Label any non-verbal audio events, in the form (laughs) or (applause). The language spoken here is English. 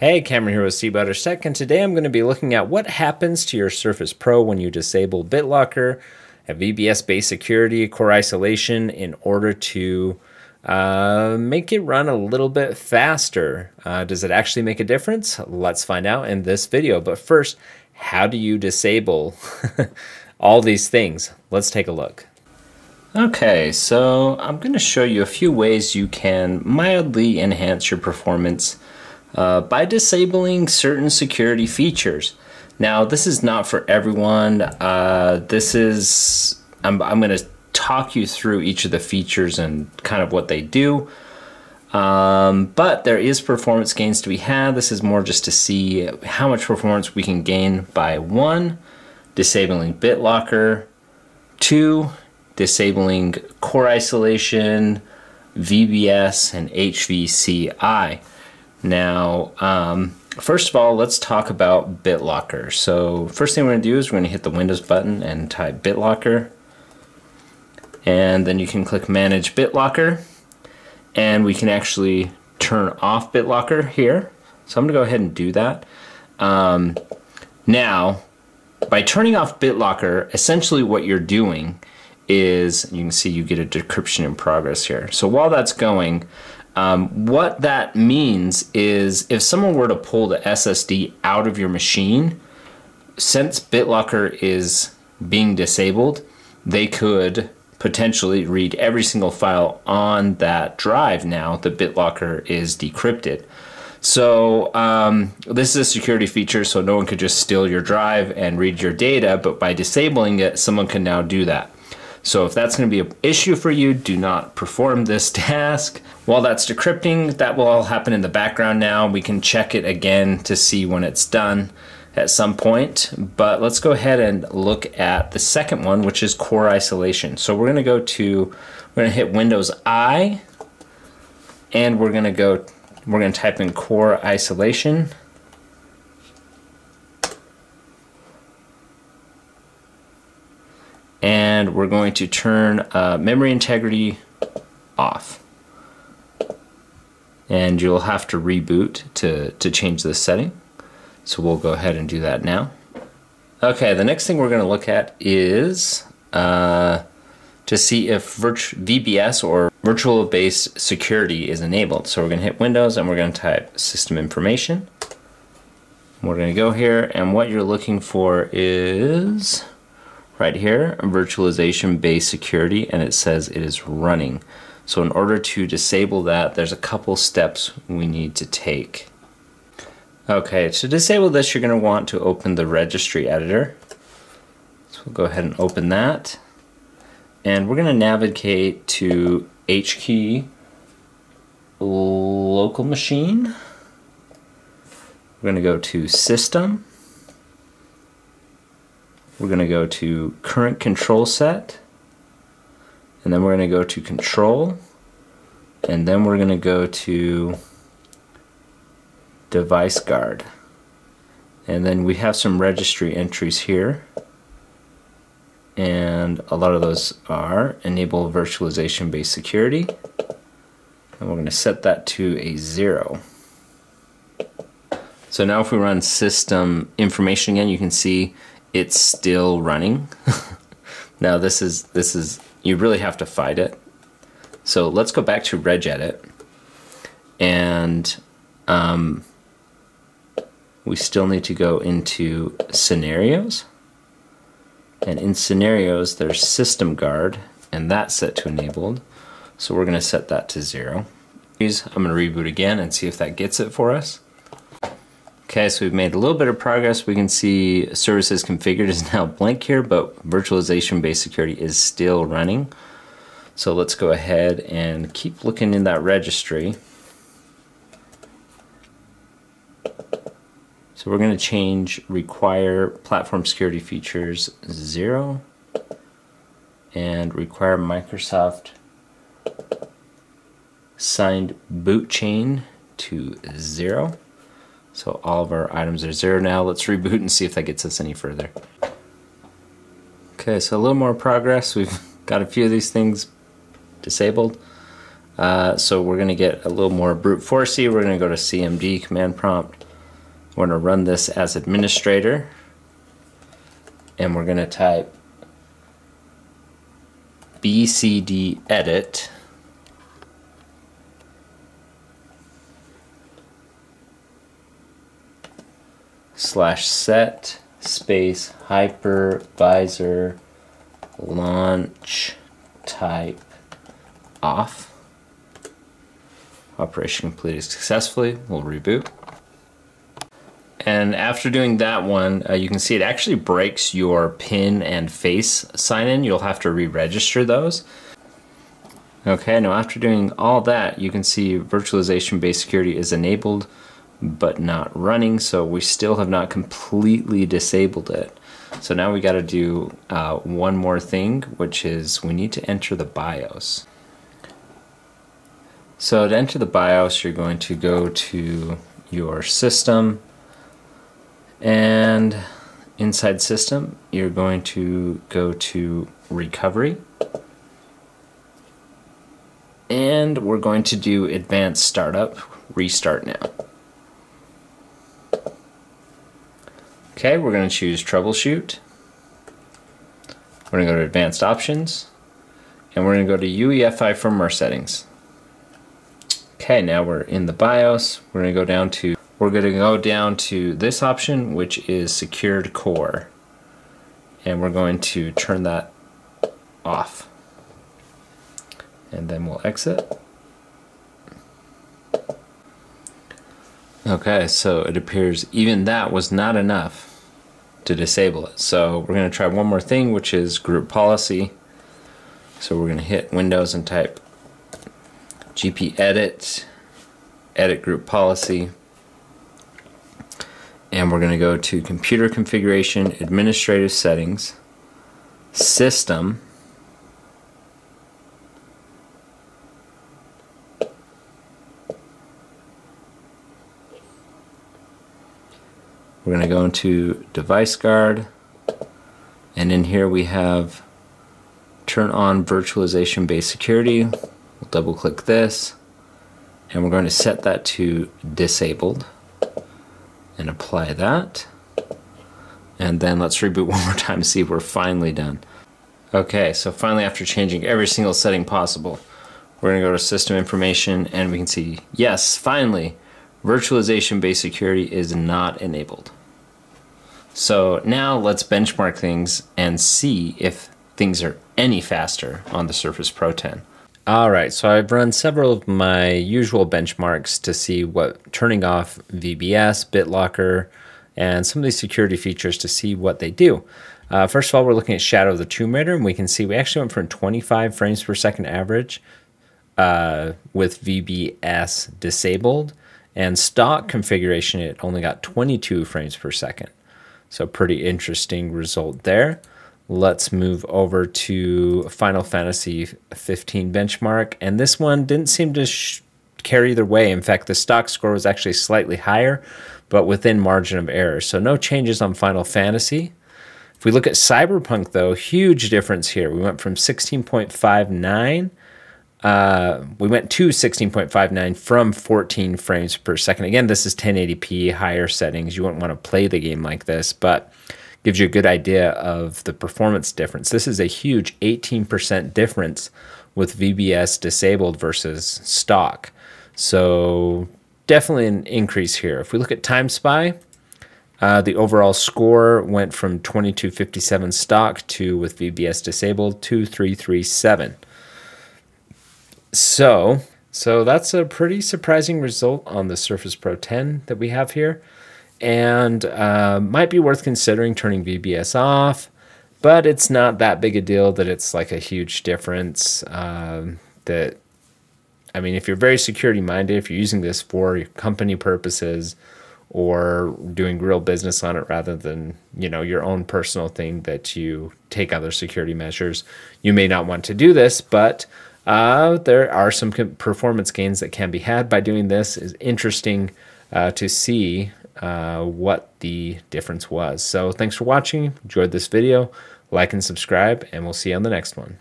Hey, Cameron here with cbutters Tech, and today I'm going to be looking at what happens to your Surface Pro when you disable BitLocker, a VBS-based security, core isolation in order to uh, make it run a little bit faster. Uh, does it actually make a difference? Let's find out in this video. But first, how do you disable (laughs) all these things? Let's take a look. Okay, so I'm going to show you a few ways you can mildly enhance your performance uh, by disabling certain security features. Now, this is not for everyone. Uh, this is, I'm, I'm going to talk you through each of the features and kind of what they do. Um, but there is performance gains to be had. This is more just to see how much performance we can gain by one, disabling BitLocker, two, disabling core isolation, VBS, and HVCI. Now, um, first of all, let's talk about BitLocker. So first thing we're going to do is we're going to hit the Windows button and type BitLocker. And then you can click Manage BitLocker. And we can actually turn off BitLocker here. So I'm going to go ahead and do that. Um, now, by turning off BitLocker, essentially what you're doing is, you can see you get a decryption in progress here. So while that's going, um, what that means is if someone were to pull the SSD out of your machine, since BitLocker is being disabled, they could potentially read every single file on that drive now that BitLocker is decrypted. So um, this is a security feature, so no one could just steal your drive and read your data, but by disabling it, someone can now do that. So if that's going to be an issue for you, do not perform this (laughs) task. While that's decrypting, that will all happen in the background now. We can check it again to see when it's done at some point. But let's go ahead and look at the second one, which is core isolation. So we're going to go to, we're going to hit Windows I, and we're going to go, we're going to type in core isolation. And we're going to turn uh, memory integrity off. And you'll have to reboot to, to change this setting. So we'll go ahead and do that now. Okay, the next thing we're going to look at is uh, to see if VBS or virtual base security is enabled. So we're going to hit Windows and we're going to type system information. We're going to go here and what you're looking for is right here, virtualization based security, and it says it is running. So in order to disable that, there's a couple steps we need to take. Okay, to disable this, you're going to want to open the registry editor. So we'll go ahead and open that. And we're going to navigate to HKey local machine. We're going to go to system we're going to go to current control set and then we're going to go to control and then we're going to go to device guard. And then we have some registry entries here and a lot of those are enable virtualization based security and we're going to set that to a zero. So now if we run system information again you can see it's still running. (laughs) now this is this is you really have to fight it. So let's go back to regedit and um, we still need to go into scenarios and in scenarios there's system guard and that's set to enabled so we're going to set that to zero. I'm going to reboot again and see if that gets it for us. Okay, so we've made a little bit of progress. We can see services configured is (laughs) now blank here, but virtualization-based security is still running. So let's go ahead and keep looking in that registry. So we're going to change require platform security features 0 and require Microsoft signed boot chain to 0. So all of our items are zero now. Let's reboot and see if that gets us any further. Okay, so a little more progress. We've (laughs) got a few of these things disabled. Uh, so we're going to get a little more brute forcey. We're going to go to CMD, command prompt. We're going to run this as administrator. And we're going to type bcd edit slash set space hypervisor launch type off. Operation completed successfully. We'll reboot. And after doing that one, uh, you can see it actually breaks your PIN and face sign-in. You'll have to re-register those. Okay, now after doing all that, you can see virtualization-based security is enabled but not running, so we still have not completely disabled it. So now we got to do uh, one more thing, which is we need to enter the BIOS. So to enter the BIOS, you're going to go to your system, and inside system, you're going to go to recovery, and we're going to do advanced startup, restart now. Okay, we're going to choose troubleshoot. We're going to go to advanced options and we're going to go to UEFI firmware settings. Okay, now we're in the BIOS. We're going to go down to we're going to go down to this option which is secured core and we're going to turn that off and then we'll exit okay so it appears even that was not enough to disable it. So we're going to try one more thing, which is group policy. So we're going to hit Windows and type GP edit, edit group policy. And we're going to go to computer configuration, administrative settings, system, We're going to go into device guard and in here we have turn on virtualization based security. We'll double click this and we're going to set that to disabled and apply that. And then let's reboot one more time to see if we're finally done. Okay, so finally after changing every single setting possible, we're to go to system information and we can see, yes, finally, virtualization based security is not enabled. So now let's benchmark things and see if things are any faster on the Surface Pro 10. All right, so I've run several of my usual benchmarks to see what turning off VBS, BitLocker, and some of these security features to see what they do. Uh, first of all, we're looking at Shadow of the Tomb Raider, and we can see we actually went from 25 frames per second average uh, with VBS disabled, and stock configuration, it only got 22 frames per second. So pretty interesting result there. Let's move over to Final Fantasy 15 benchmark. And this one didn't seem to carry either way. In fact, the stock score was actually slightly higher, but within margin of error. So no changes on Final Fantasy. If we look at Cyberpunk, though, huge difference here. We went from 16.59 uh, we went to 16.59 from 14 frames per second. Again, this is 1080p, higher settings. You wouldn't want to play the game like this, but gives you a good idea of the performance difference. This is a huge 18% difference with VBS disabled versus stock. So definitely an increase here. If we look at TimeSpy, uh, the overall score went from 2257 stock to with VBS disabled 2337. So, so that's a pretty surprising result on the Surface Pro 10 that we have here. And uh, might be worth considering turning VBS off, but it's not that big a deal that it's like a huge difference. Um, that, I mean, if you're very security minded, if you're using this for company purposes or doing real business on it rather than, you know, your own personal thing that you take other security measures, you may not want to do this, but uh, there are some performance gains that can be had by doing this. It's interesting uh, to see uh, what the difference was. So thanks for watching. Enjoyed this video. Like and subscribe, and we'll see you on the next one.